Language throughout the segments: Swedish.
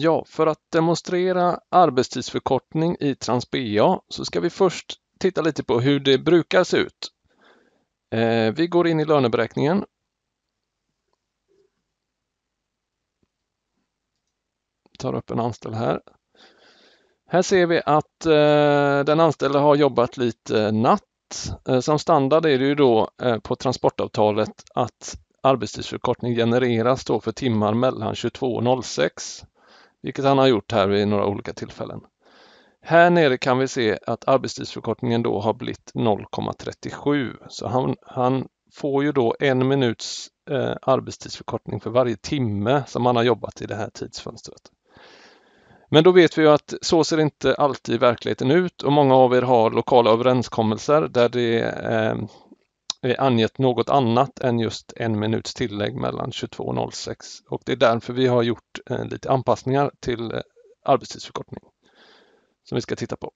Ja, för att demonstrera arbetstidsförkortning i Transbea så ska vi först titta lite på hur det brukar se ut. Eh, vi går in i löneberäkningen. Tar upp en anställd här. Här ser vi att eh, den anställde har jobbat lite natt. Eh, som standard är det ju då på transportavtalet att arbetstidsförkortning genereras då för timmar mellan 22 och 06 vilket han har gjort här vid några olika tillfällen. Här nere kan vi se att arbetstidsförkortningen då har blivit 0,37 så han, han, får ju då en minuts eh, arbetstidsförkortning för varje timme som han har jobbat i det här tidsfönstret. Men då vet vi ju att så ser inte alltid verkligheten ut och många av er har lokala överenskommelser där det eh, angett något annat än just en minuts tillägg mellan 22.06 och det är därför vi har gjort eh, lite anpassningar till eh, arbetstidsförkortning som vi ska titta på.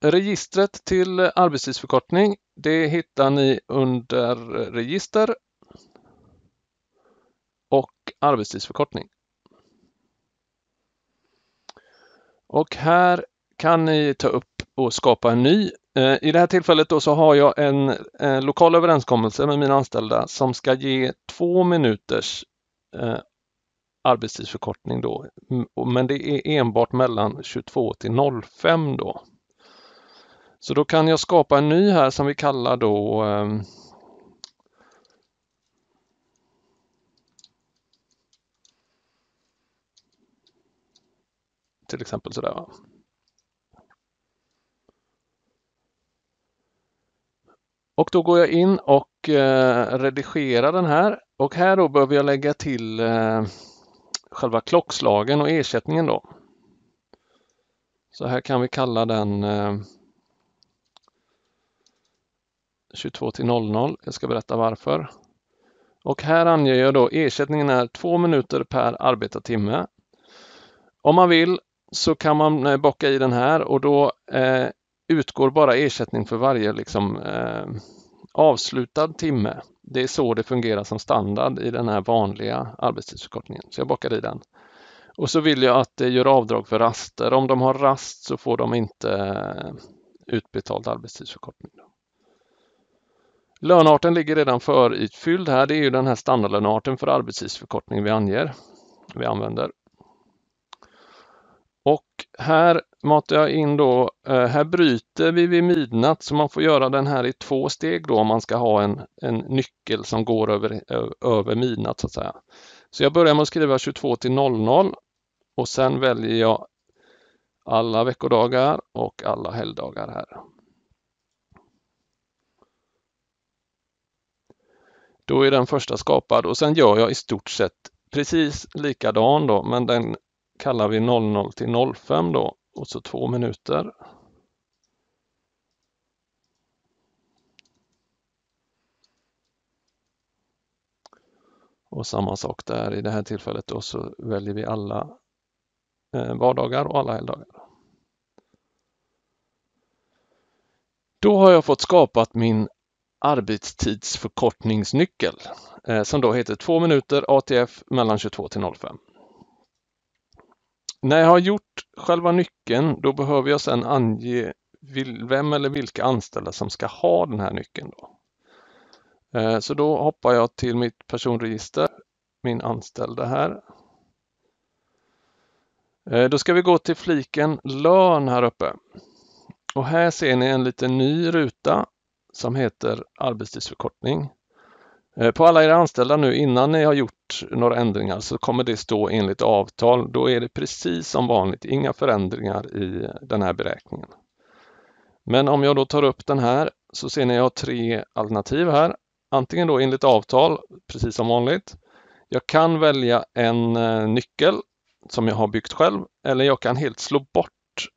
Registret till eh, arbetstidsförkortning det hittar ni under register och arbetstidsförkortning. Och här kan ni ta upp och skapa en ny. Eh, I det här tillfället då så har jag en, eh, lokal överenskommelse med mina anställda som ska ge två minuters eh, arbetstidsförkortning då. Men det är enbart mellan 22 till 05 då. Så då kan jag skapa en ny här som vi kallar då ehm, till exempel sådär. Och då går jag in och eh, redigerar den här och här då behöver jag lägga till eh, själva klockslagen och ersättningen då. Så här kan vi kalla den eh, 22 till 00. Jag ska berätta varför. Och här anger jag då ersättningen är 2 minuter per arbetad timme. Om man vill så kan man eh, bocka i den här och då eh, utgår bara ersättning för varje liksom, eh, avslutad timme. Det är så det fungerar som standard i den här vanliga arbetstidsförkortningen. Så jag bockar i den. Och så vill jag att det gör avdrag för raster. Om de har rast så får de inte eh, utbetald arbetstidsförkortning. Lönearten ligger redan förutfylld här. Det är ju den här standardlönearten för arbetstidsförkortning vi anger. Vi använder. Och här matar jag in då, eh, här bryter vi vid midnatt så man får göra den här i två steg då om man ska ha en, en nyckel som går över, över midnatt så att säga. Så jag börjar med att skriva 22 till 00 och sen väljer jag alla veckodagar och alla helgdagar här. Då är den första skapad och sen gör jag i stort sett precis likadan då men den kallar vi 00 till 05 då och så två minuter. Och samma sak där i det här tillfället då så väljer vi alla eh, vardagar och alla helgdagar. Då har jag fått skapat min arbetstidsförkortningsnyckel eh, som då heter 2 minuter ATF mellan 22 till 05. När jag har gjort själva nyckeln, då behöver jag sedan ange vem eller vilka anställda som ska ha den här nyckeln. Då. Eh, så då hoppar jag till mitt personregister, min anställda här. Eh, då ska vi gå till fliken lön här uppe. Och här ser ni en liten ny ruta som heter arbetstidsförkortning. Eh, på alla era anställda nu innan ni har gjort några ändringar så kommer det stå enligt avtal. Då är det precis som vanligt, inga förändringar i den här beräkningen. Men om jag då tar upp den här så ser ni att jag har tre alternativ här. Antingen då enligt avtal, precis som vanligt. Jag kan välja en eh, nyckel som jag har byggt själv eller jag kan helt slå bort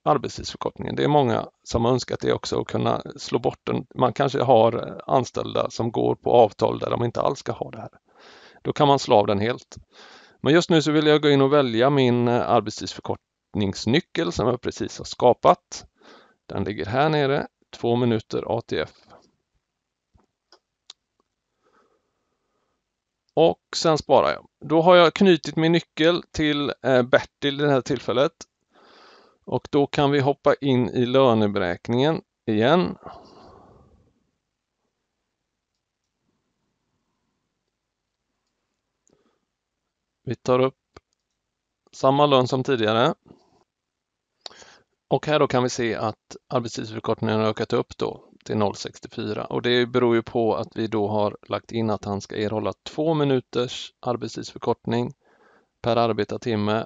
arbetstidsförkortningen. Det är många som har önskat det också, att kunna slå bort den. Man kanske har anställda som går på avtal där de inte alls ska ha det här. Då kan man slå av den helt. Men just nu så vill jag gå in och välja min eh, arbetstidsförkortningsnyckel som jag precis har skapat. Den ligger här nere, två minuter ATF. och sen sparar jag. Då har jag knutit min nyckel till eh, Bertil i det här tillfället. Och då kan vi hoppa in i löneberäkningen igen. Vi tar upp samma lön som tidigare. Och här då kan vi se att arbetstidsförkortningen har ökat upp då till 0,64 och det beror ju på att vi då har lagt in att han ska erhålla två minuters arbetstidsförkortning per arbetad timme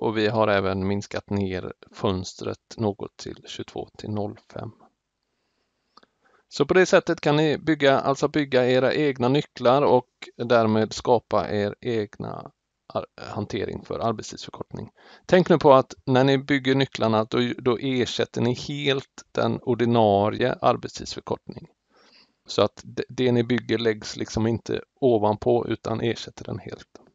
och vi har även minskat ner fönstret något till 22 till 05. Så på det sättet kan ni bygga, alltså bygga era egna nycklar och därmed skapa er egna eh, hantering för arbetstidsförkortning. Tänk nu på att när ni bygger nycklarna då, då ersätter ni helt den ordinarie arbetstidsförkortning. Så att det, det ni bygger läggs liksom inte ovanpå utan ersätter den helt.